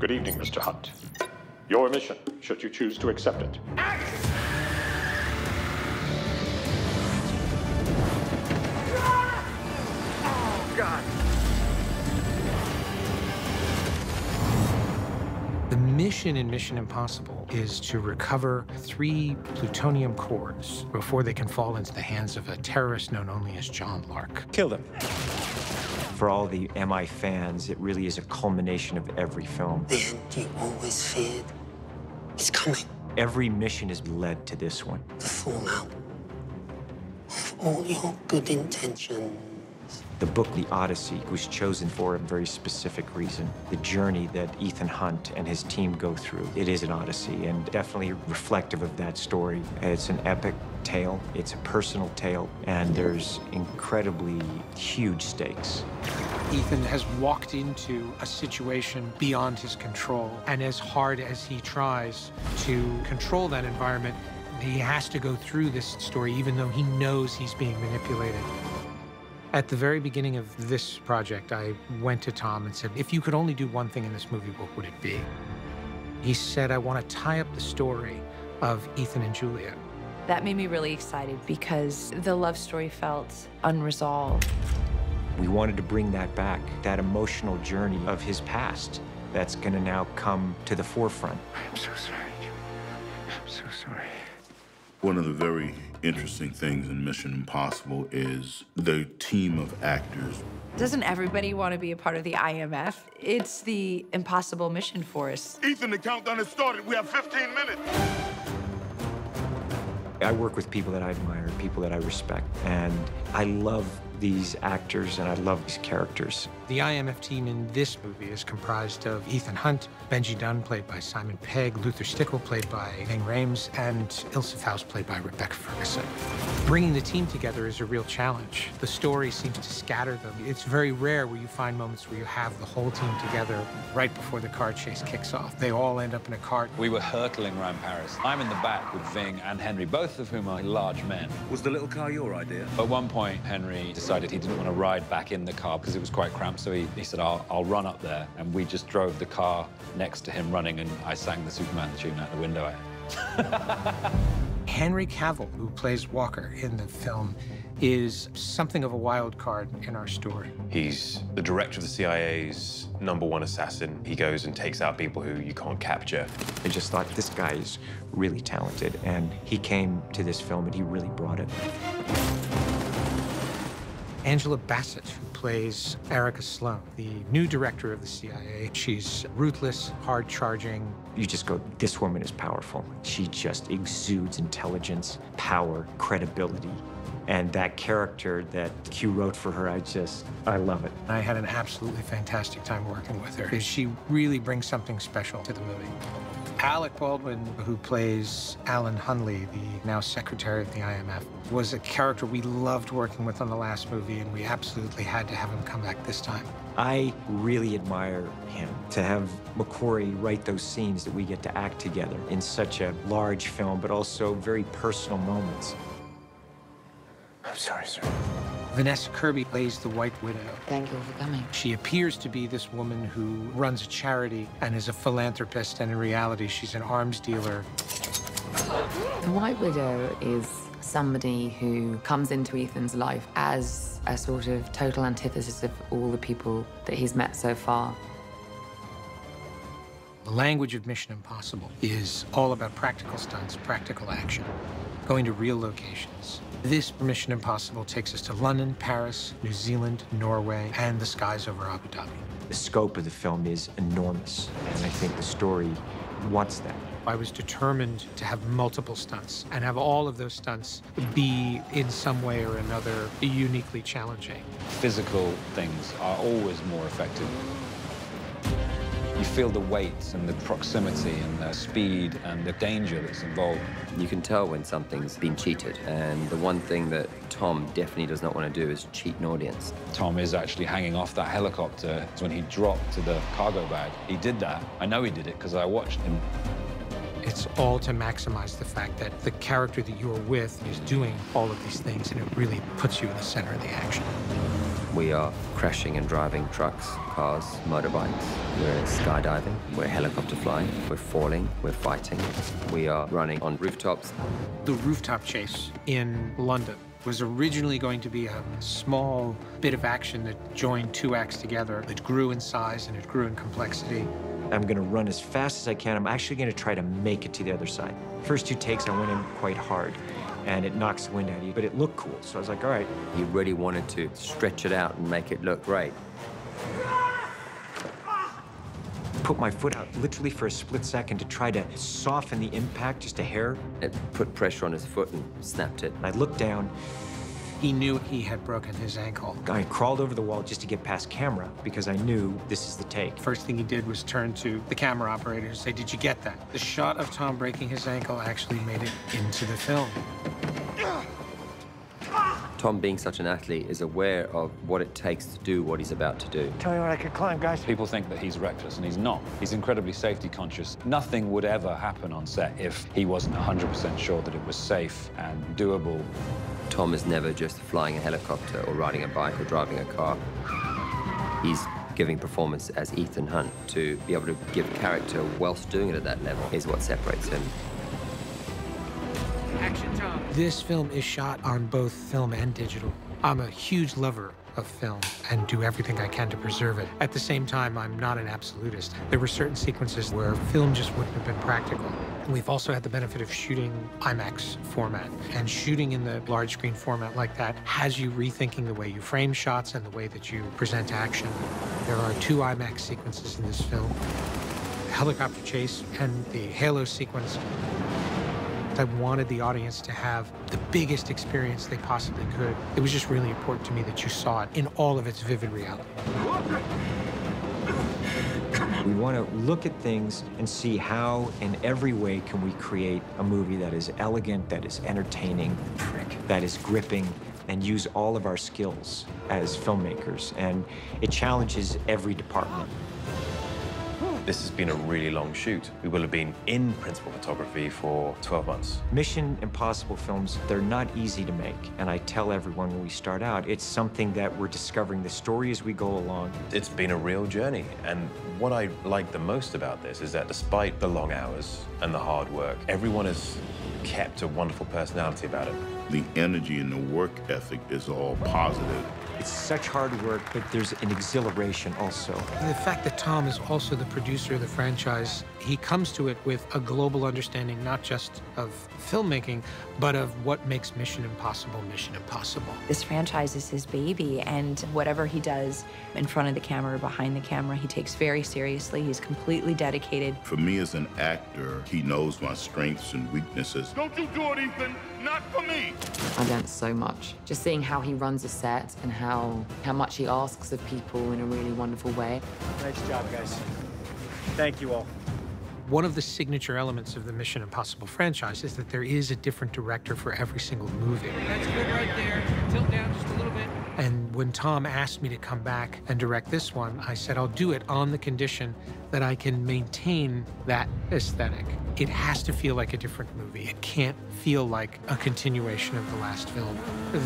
Good evening, Mr. Hunt. Your mission, should you choose to accept it. God. The mission in Mission Impossible is to recover three plutonium cores before they can fall into the hands of a terrorist known only as John Lark. Kill them. For all the MI fans, it really is a culmination of every film. The end you always feared is coming. Every mission has led to this one. The fallout of all your good intentions. The book, The Odyssey, was chosen for a very specific reason. The journey that Ethan Hunt and his team go through, it is an odyssey and definitely reflective of that story. It's an epic tale, it's a personal tale, and there's incredibly huge stakes. Ethan has walked into a situation beyond his control, and as hard as he tries to control that environment, he has to go through this story even though he knows he's being manipulated. At the very beginning of this project, I went to Tom and said, if you could only do one thing in this movie, what would it be? He said, I want to tie up the story of Ethan and Julia. That made me really excited because the love story felt unresolved. We wanted to bring that back, that emotional journey of his past that's going to now come to the forefront. I'm so sorry. I'm so sorry. One of the very interesting things in Mission Impossible is the team of actors. Doesn't everybody want to be a part of the IMF? It's the impossible mission for us. Ethan, the countdown has started. We have 15 minutes. I work with people that I admire, people that I respect, and I love these actors and I love these characters. The IMF team in this movie is comprised of Ethan Hunt, Benji Dunn, played by Simon Pegg, Luther Stickell, played by Ving Rhames, and Ilsa Faust, played by Rebecca Ferguson. Bringing the team together is a real challenge. The story seems to scatter them. It's very rare where you find moments where you have the whole team together right before the car chase kicks off. They all end up in a cart. We were hurtling around Paris. I'm in the back with Ving and Henry, both of whom are large men. Was the little car your idea? At one point, Henry decided he didn't want to ride back in the car because it was quite cramped, so he, he said, I'll, I'll run up there. And we just drove the car next to him running, and I sang the Superman tune out the window. Henry Cavill, who plays Walker in the film, is something of a wild card in our story. He's the director of the CIA's number one assassin. He goes and takes out people who you can't capture. I just thought this guy is really talented, and he came to this film and he really brought it. Angela Bassett, who plays Erica Sloan, the new director of the CIA. She's ruthless, hard charging. You just go, this woman is powerful. She just exudes intelligence, power, credibility. And that character that Q wrote for her, I just, I love it. I had an absolutely fantastic time working with her she really brings something special to the movie. Alec Baldwin, who plays Alan Hunley, the now secretary of the IMF, was a character we loved working with on the last movie, and we absolutely had to have him come back this time. I really admire him to have McQuarrie write those scenes that we get to act together in such a large film, but also very personal moments. I'm sorry, sir. Vanessa Kirby plays the White Widow. Thank you for coming. She appears to be this woman who runs a charity and is a philanthropist, and in reality, she's an arms dealer. The White Widow is somebody who comes into Ethan's life as a sort of total antithesis of all the people that he's met so far. The language of Mission Impossible is all about practical stunts, practical action, going to real locations. This Mission Impossible takes us to London, Paris, New Zealand, Norway, and the skies over Abu Dhabi. The scope of the film is enormous, and I think the story wants that. I was determined to have multiple stunts and have all of those stunts be, in some way or another, uniquely challenging. Physical things are always more effective. You feel the weight and the proximity and the speed and the danger that's involved. You can tell when something's been cheated, and the one thing that Tom definitely does not want to do is cheat an audience. Tom is actually hanging off that helicopter when he dropped to the cargo bag. He did that. I know he did it because I watched him. It's all to maximize the fact that the character that you're with is doing all of these things, and it really puts you in the center of the action. We are crashing and driving trucks, cars, motorbikes. We're skydiving. We're helicopter flying. We're falling. We're fighting. We are running on rooftops. The rooftop chase in London was originally going to be a small bit of action that joined two acts together. It grew in size and it grew in complexity. I'm gonna run as fast as I can. I'm actually gonna try to make it to the other side. First two takes, I went in quite hard and it knocks the wind out of you, but it looked cool. So I was like, all right. He really wanted to stretch it out and make it look great. Put my foot out literally for a split second to try to soften the impact just a hair. It put pressure on his foot and snapped it. I looked down. He knew he had broken his ankle. I crawled over the wall just to get past camera because I knew this is the take. First thing he did was turn to the camera operator and say, Did you get that? The shot of Tom breaking his ankle actually made it into the film. Tom, being such an athlete, is aware of what it takes to do what he's about to do. Tell me what I could climb, guys. People think that he's reckless, and he's not. He's incredibly safety conscious. Nothing would ever happen on set if he wasn't 100% sure that it was safe and doable. Tom is never just flying a helicopter or riding a bike or driving a car. He's giving performance as Ethan Hunt. To be able to give character whilst doing it at that level is what separates him. Action, Tom. This film is shot on both film and digital. I'm a huge lover of film and do everything I can to preserve it. At the same time, I'm not an absolutist. There were certain sequences where film just wouldn't have been practical. And we've also had the benefit of shooting IMAX format, and shooting in the large screen format like that has you rethinking the way you frame shots and the way that you present action. There are two IMAX sequences in this film, the helicopter chase and the halo sequence. I wanted the audience to have the biggest experience they possibly could. It was just really important to me that you saw it in all of its vivid reality. We want to look at things and see how, in every way, can we create a movie that is elegant, that is entertaining, that is gripping, and use all of our skills as filmmakers. And it challenges every department. This has been a really long shoot. We will have been in principal photography for 12 months. Mission Impossible films, they're not easy to make. And I tell everyone when we start out, it's something that we're discovering the story as we go along. It's been a real journey. And what I like the most about this is that despite the long hours and the hard work, everyone has kept a wonderful personality about it. The energy and the work ethic is all positive. It's such hard work, but there's an exhilaration also. The fact that Tom is also the producer of the franchise, he comes to it with a global understanding not just of filmmaking, but of what makes Mission Impossible Mission Impossible. This franchise is his baby, and whatever he does in front of the camera or behind the camera, he takes very seriously. He's completely dedicated. For me as an actor, he knows my strengths and weaknesses. Don't you do it, Ethan. Not for me. I learned so much. Just seeing how he runs a set and how, how much he asks of people in a really wonderful way. Nice job, guys. Thank you all. One of the signature elements of the Mission Impossible franchise is that there is a different director for every single movie. That's good right there. Tilt down just a little bit. And when Tom asked me to come back and direct this one, I said I'll do it on the condition that I can maintain that aesthetic. It has to feel like a different movie. It can't feel like a continuation of the last film.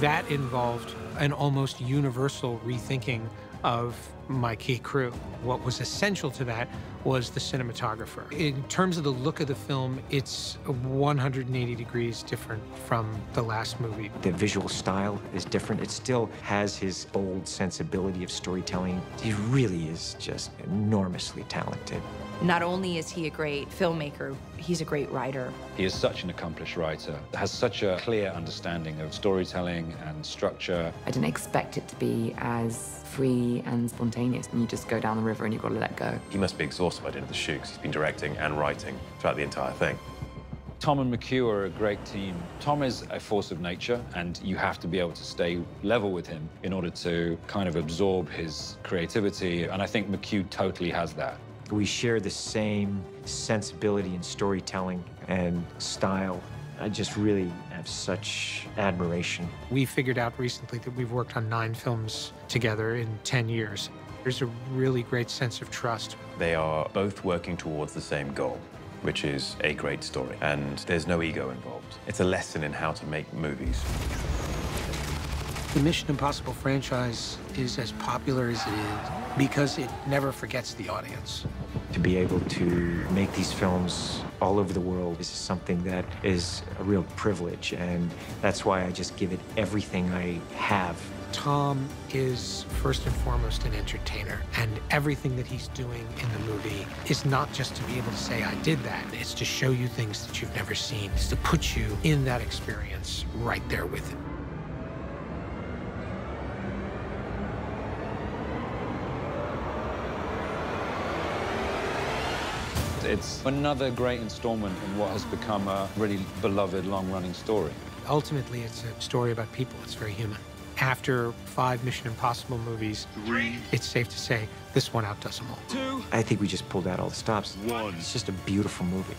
That involved an almost universal rethinking of my key crew. What was essential to that was the cinematographer. In terms of the look of the film, it's 180 degrees different from the last movie. The visual style is different. It still has his bold sensibility of storytelling. He really is just enormously talented. Not only is he a great filmmaker, he's a great writer. He is such an accomplished writer, has such a clear understanding of storytelling and structure. I didn't expect it to be as free and spontaneous, and you just go down the river and you've got to let go. He must be exhausted by the end of the shoot 'cause he's been directing and writing throughout the entire thing. Tom and McQ are a great team. Tom is a force of nature, and you have to be able to stay level with him in order to kind of absorb his creativity. And I think McQ totally has that. We share the same sensibility in storytelling and style. I just really have such admiration. We figured out recently that we've worked on nine films together in 10 years. There's a really great sense of trust. They are both working towards the same goal, which is a great story. And there's no ego involved. It's a lesson in how to make movies. The Mission Impossible franchise is as popular as it is because it never forgets the audience. To be able to make these films all over the world is something that is a real privilege, and that's why I just give it everything I have. Tom is first and foremost an entertainer, and everything that he's doing in the movie is not just to be able to say, I did that. It's to show you things that you've never seen. It's to put you in that experience right there with him. It's another great installment in what has become a really beloved, long-running story. Ultimately, it's a story about people. It's very human. After five Mission Impossible movies, Three. it's safe to say this one outdoes them all. Two. I think we just pulled out all the stops. One. It's just a beautiful movie.